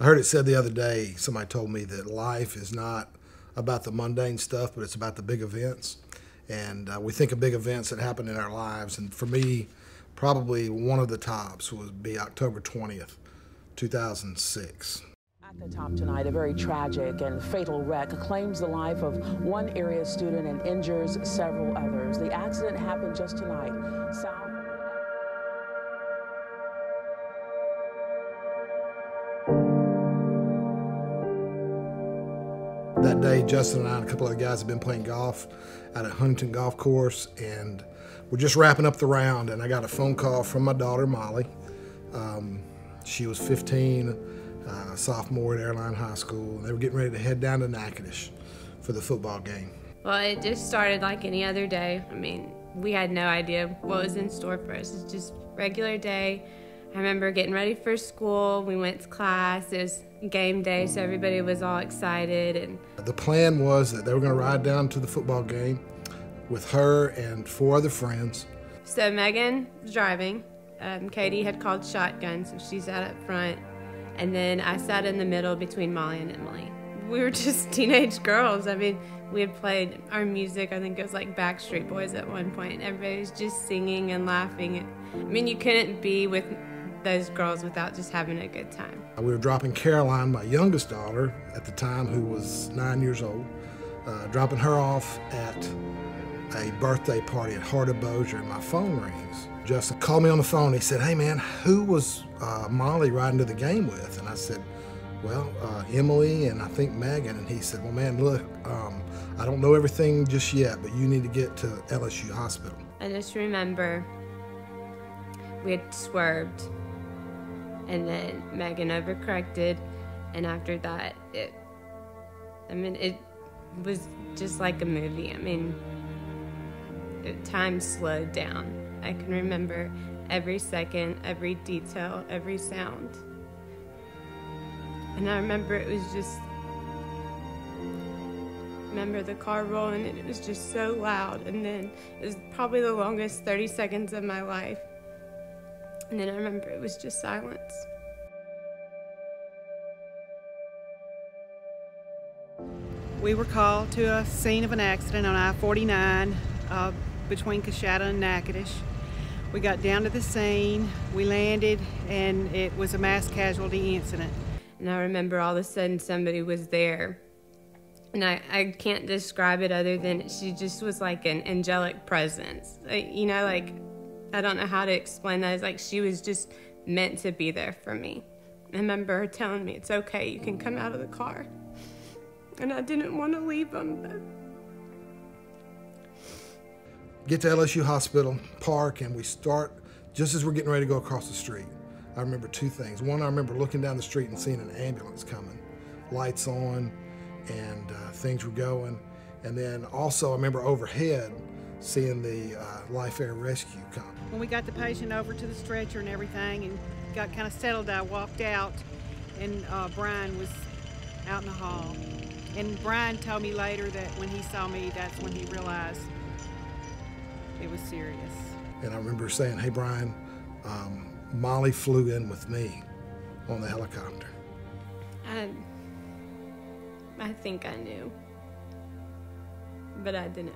I heard it said the other day, somebody told me that life is not about the mundane stuff, but it's about the big events. And uh, we think of big events that happen in our lives. And for me, probably one of the tops would be October 20th, 2006. At the top tonight, a very tragic and fatal wreck claims the life of one area student and injures several others. The accident happened just tonight. South Day, Justin and I and a couple other guys have been playing golf at a Huntington Golf Course, and we're just wrapping up the round. And I got a phone call from my daughter, Molly. Um, she was 15, uh, sophomore at Airline High School. And they were getting ready to head down to Natchitoches for the football game. Well, it just started like any other day. I mean, we had no idea what was in store for us. It's just regular day. I remember getting ready for school. We went to class. It was game day, so everybody was all excited. And the plan was that they were going to ride down to the football game with her and four other friends. So Megan was driving. Um, Katie had called shotgun, so she sat up front, and then I sat in the middle between Molly and Emily. We were just teenage girls. I mean, we had played our music. I think it was like Backstreet Boys at one point. Everybody was just singing and laughing. I mean, you couldn't be with those girls without just having a good time. We were dropping Caroline, my youngest daughter at the time, who was nine years old, uh, dropping her off at a birthday party at Heart of Bossier, and my phone rings. Justin called me on the phone. He said, Hey man, who was uh, Molly riding to the game with? And I said, Well, uh, Emily and I think Megan. And he said, Well, man, look, um, I don't know everything just yet, but you need to get to LSU Hospital. I just remember we had swerved and then Megan overcorrected, and after that, it. I mean, it was just like a movie. I mean, it, time slowed down. I can remember every second, every detail, every sound. And I remember it was just. Remember the car rolling, and it was just so loud. And then it was probably the longest 30 seconds of my life. And then I remember it was just silence. We were called to a scene of an accident on I-49 uh, between Coushatta and Natchitoches. We got down to the scene, we landed, and it was a mass casualty incident. And I remember all of a sudden somebody was there. And I, I can't describe it other than she just was like an angelic presence. Like, you know, like I don't know how to explain that. It's like she was just meant to be there for me. I remember her telling me, it's okay, you can come out of the car. And I didn't want to leave them. But... Get to LSU Hospital, park, and we start just as we're getting ready to go across the street. I remember two things. One, I remember looking down the street and seeing an ambulance coming, lights on, and uh, things were going. And then also, I remember overhead, seeing the uh, Life Air Rescue come. When we got the patient over to the stretcher and everything and got kind of settled, I walked out and uh, Brian was out in the hall. And Brian told me later that when he saw me, that's when he realized it was serious. And I remember saying, hey, Brian, um, Molly flew in with me on the helicopter. I, I think I knew, but I didn't.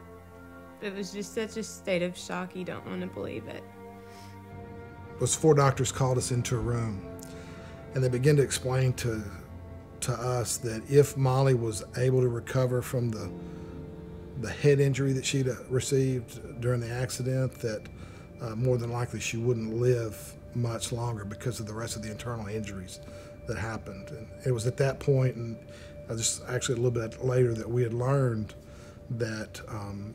It was just such a state of shock, you don't want to believe it. Those four doctors called us into a room and they began to explain to, to us that if Molly was able to recover from the, the head injury that she'd received during the accident, that uh, more than likely she wouldn't live much longer because of the rest of the internal injuries that happened. And it was at that point, and just actually a little bit later, that we had learned that um,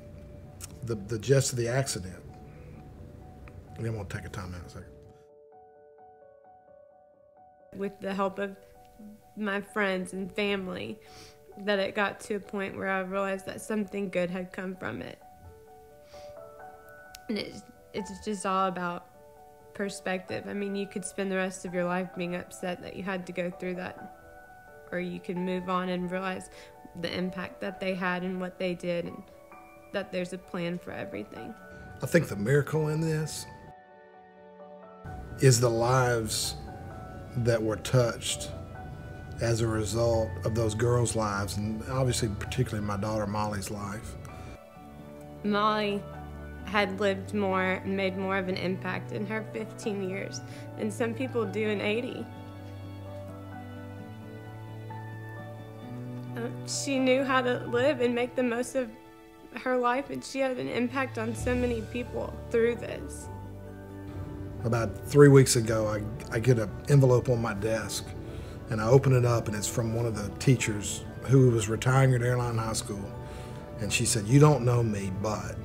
the, the gist of the accident. And then we'll take a time out a second. With the help of my friends and family, that it got to a point where I realized that something good had come from it. And it's, it's just all about perspective. I mean, you could spend the rest of your life being upset that you had to go through that, or you can move on and realize the impact that they had and what they did. And, that there's a plan for everything. I think the miracle in this is the lives that were touched as a result of those girls' lives, and obviously, particularly my daughter Molly's life. Molly had lived more and made more of an impact in her 15 years than some people do in 80. Uh, she knew how to live and make the most of her life, and she had an impact on so many people through this. About three weeks ago, I, I get an envelope on my desk, and I open it up, and it's from one of the teachers who was retiring at Airline High School. And she said, You don't know me, but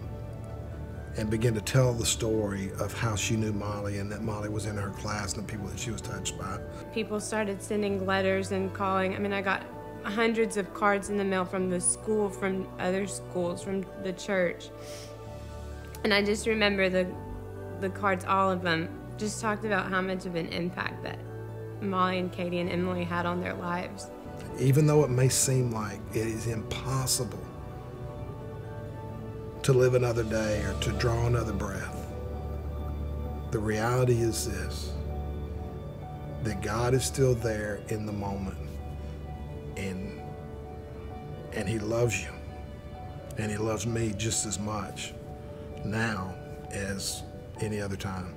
and begin to tell the story of how she knew Molly and that Molly was in her class and the people that she was touched by. People started sending letters and calling. I mean, I got hundreds of cards in the mail from the school, from other schools, from the church. And I just remember the the cards, all of them, just talked about how much of an impact that Molly and Katie and Emily had on their lives. Even though it may seem like it is impossible to live another day or to draw another breath. The reality is this that God is still there in the moment and he loves you and he loves me just as much now as any other time.